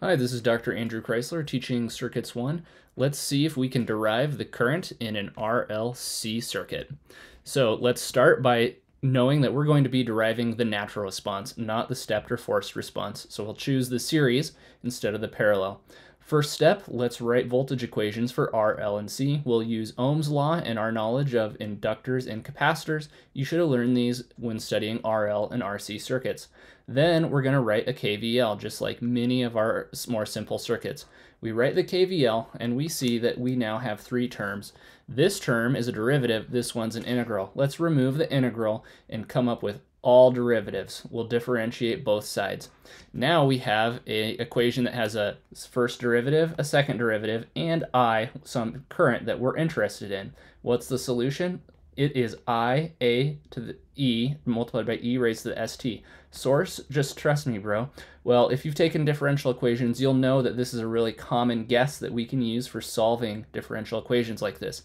Hi, this is Dr. Andrew Chrysler teaching Circuits 1. Let's see if we can derive the current in an RLC circuit. So let's start by knowing that we're going to be deriving the natural response, not the stepped or forced response. So we'll choose the series instead of the parallel. First step, let's write voltage equations for R, L, and C. We'll use Ohm's law and our knowledge of inductors and capacitors. You should have learned these when studying RL and RC circuits. Then we're going to write a KVL, just like many of our more simple circuits. We write the KVL, and we see that we now have three terms. This term is a derivative, this one's an integral. Let's remove the integral and come up with all derivatives. We'll differentiate both sides. Now we have a equation that has a first derivative, a second derivative, and I, some current that we're interested in. What's the solution? It is I a to the e multiplied by e raised to the st. Source, just trust me, bro. Well, if you've taken differential equations, you'll know that this is a really common guess that we can use for solving differential equations like this.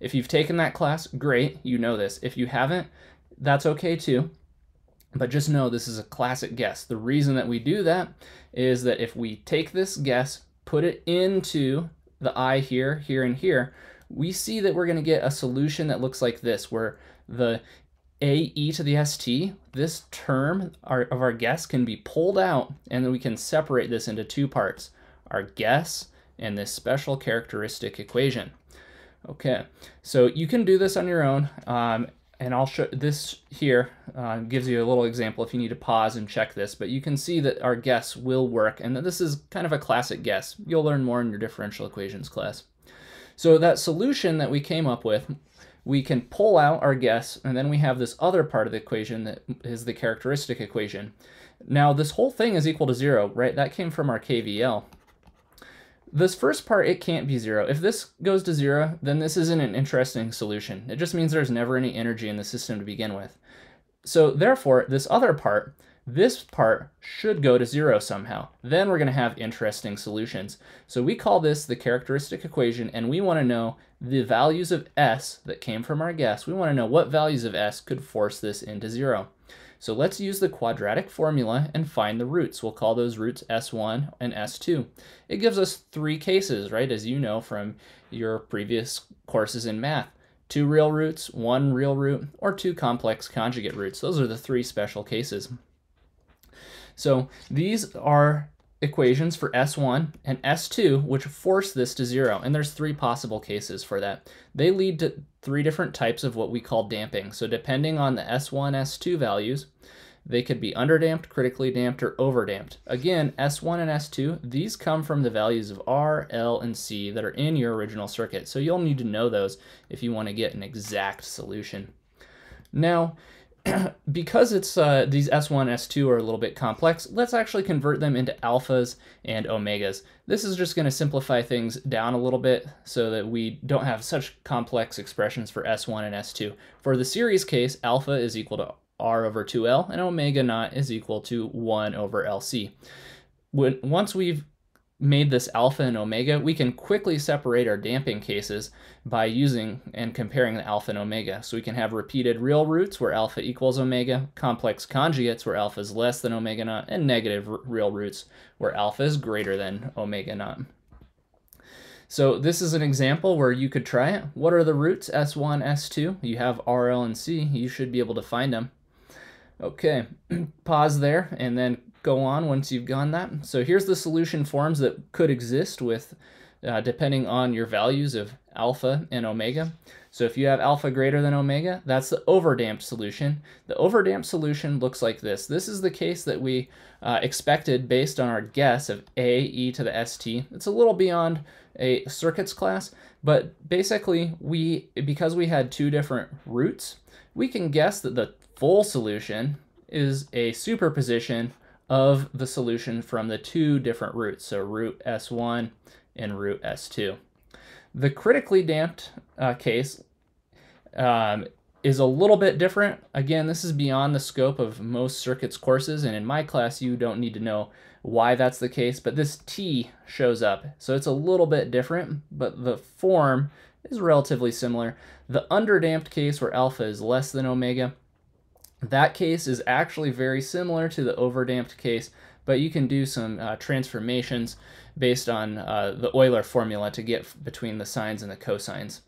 If you've taken that class, great, you know this. If you haven't, that's okay too. But just know this is a classic guess. The reason that we do that is that if we take this guess, put it into the i here, here, and here, we see that we're going to get a solution that looks like this, where the a e to the st, this term our, of our guess can be pulled out, and then we can separate this into two parts, our guess and this special characteristic equation. Okay, so you can do this on your own. Um, and I'll show this here uh, gives you a little example if you need to pause and check this, but you can see that our guess will work and that this is kind of a classic guess. You'll learn more in your differential equations class. So that solution that we came up with, we can pull out our guess and then we have this other part of the equation that is the characteristic equation. Now this whole thing is equal to zero, right? That came from our KVL. This first part, it can't be zero. If this goes to zero, then this isn't an interesting solution. It just means there's never any energy in the system to begin with. So therefore, this other part, this part should go to zero somehow. Then we're going to have interesting solutions. So we call this the characteristic equation, and we want to know the values of s that came from our guess. We want to know what values of s could force this into zero. So let's use the quadratic formula and find the roots. We'll call those roots S1 and S2. It gives us three cases, right, as you know from your previous courses in math. Two real roots, one real root, or two complex conjugate roots. Those are the three special cases. So these are equations for S1 and S2, which force this to zero. And there's three possible cases for that. They lead to three different types of what we call damping. So depending on the S1, S2 values, they could be underdamped, critically damped, or overdamped. Again, S1 and S2, these come from the values of R, L, and C that are in your original circuit. So you'll need to know those if you want to get an exact solution. Now, because it's uh, these S1, S2 are a little bit complex, let's actually convert them into alphas and omegas. This is just going to simplify things down a little bit so that we don't have such complex expressions for S1 and S2. For the series case, alpha is equal to R over 2L, and omega naught is equal to 1 over LC. When, once we've made this alpha and omega, we can quickly separate our damping cases by using and comparing the alpha and omega. So we can have repeated real roots where alpha equals omega, complex conjugates where alpha is less than omega naught, and negative real roots where alpha is greater than omega naught. So this is an example where you could try it. What are the roots, S1, S2? You have RL and C. You should be able to find them. Okay, pause there and then go on once you've gone that. So here's the solution forms that could exist with, uh, depending on your values of alpha and omega. So if you have alpha greater than omega, that's the overdamped solution. The overdamped solution looks like this. This is the case that we uh, expected based on our guess of a e to the st. It's a little beyond a circuits class, but basically we because we had two different roots, we can guess that the full solution is a superposition of the solution from the two different roots, so root S1 and root S2. The critically damped uh, case um, is a little bit different. Again, this is beyond the scope of most circuits courses, and in my class you don't need to know why that's the case, but this T shows up. So it's a little bit different, but the form is relatively similar. The underdamped case where alpha is less than omega that case is actually very similar to the overdamped case, but you can do some uh, transformations based on uh, the Euler formula to get between the sines and the cosines.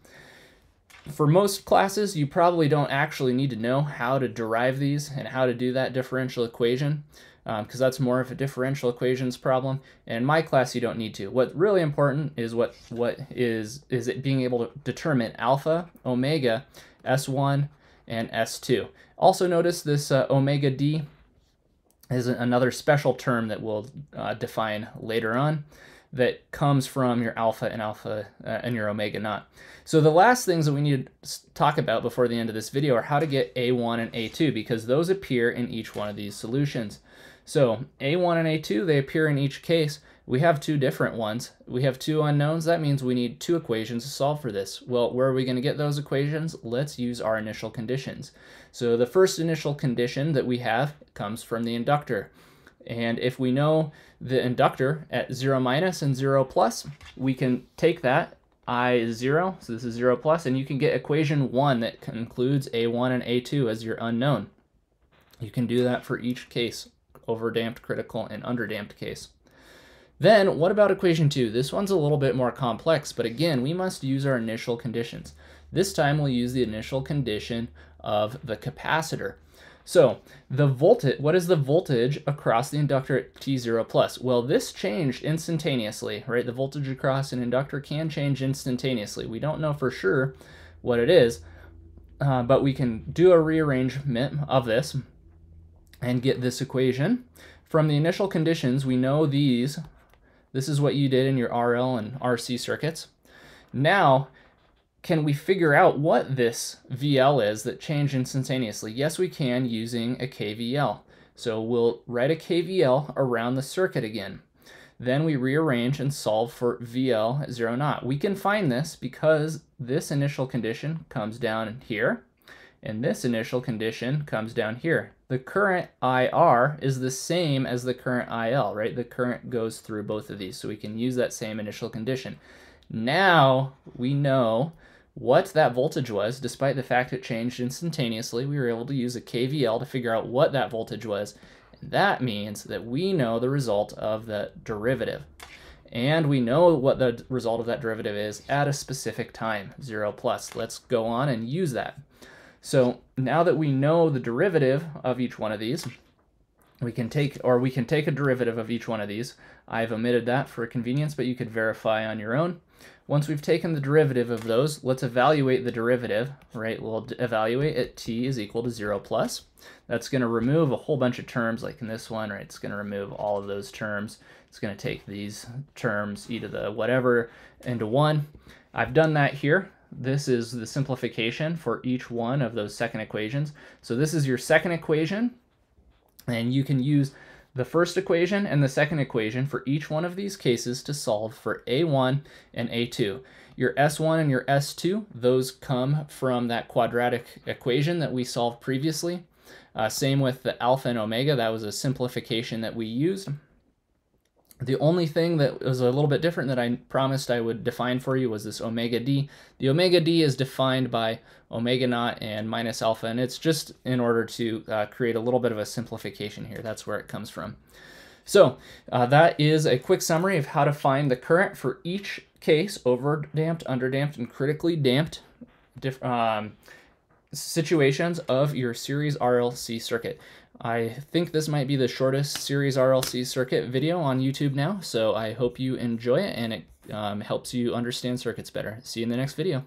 For most classes, you probably don't actually need to know how to derive these and how to do that differential equation because um, that's more of a differential equations problem. And in my class, you don't need to. What's really important is what what is is it being able to determine alpha, omega, S1, and S2. Also notice this uh, omega d is another special term that we'll uh, define later on that comes from your alpha and alpha uh, and your omega naught. So the last things that we need to talk about before the end of this video are how to get A1 and A2 because those appear in each one of these solutions. So A1 and A2, they appear in each case. We have two different ones. We have two unknowns. That means we need two equations to solve for this. Well, where are we going to get those equations? Let's use our initial conditions. So the first initial condition that we have comes from the inductor. And if we know the inductor at 0 minus and 0 plus, we can take that i is 0, so this is 0 plus, and you can get equation 1 that includes a1 and a2 as your unknown. You can do that for each case, overdamped, critical, and underdamped case. Then, what about equation 2? This one's a little bit more complex, but again, we must use our initial conditions. This time we'll use the initial condition of the capacitor. So the voltage, what is the voltage across the inductor at T0 plus? Well, this changed instantaneously, right? The voltage across an inductor can change instantaneously. We don't know for sure what it is, uh, but we can do a rearrangement of this and get this equation. From the initial conditions, we know these. This is what you did in your RL and RC circuits. Now, can we figure out what this VL is that changed instantaneously? Yes, we can using a KVL. So we'll write a KVL around the circuit again. Then we rearrange and solve for VL at 0 naught. We can find this because this initial condition comes down here, and this initial condition comes down here. The current IR is the same as the current IL, right? The current goes through both of these, so we can use that same initial condition. Now we know what that voltage was, despite the fact it changed instantaneously. We were able to use a KVL to figure out what that voltage was. And that means that we know the result of the derivative. And we know what the result of that derivative is at a specific time, 0 plus. Let's go on and use that. So now that we know the derivative of each one of these, we can take, or we can take a derivative of each one of these. I've omitted that for convenience, but you could verify on your own. Once we've taken the derivative of those, let's evaluate the derivative, right? We'll evaluate at t is equal to 0 plus. That's going to remove a whole bunch of terms like in this one, right? It's going to remove all of those terms. It's going to take these terms, e to the whatever, into 1. I've done that here. This is the simplification for each one of those second equations. So this is your second equation, and you can use the first equation and the second equation for each one of these cases to solve for A1 and A2. Your S1 and your S2, those come from that quadratic equation that we solved previously. Uh, same with the alpha and omega, that was a simplification that we used. The only thing that was a little bit different that I promised I would define for you was this omega d. The omega d is defined by omega naught and minus alpha, and it's just in order to uh, create a little bit of a simplification here. That's where it comes from. So uh, that is a quick summary of how to find the current for each case, overdamped, underdamped, and critically damped um, situations of your series RLC circuit. I think this might be the shortest series RLC circuit video on YouTube now, so I hope you enjoy it and it um, helps you understand circuits better. See you in the next video.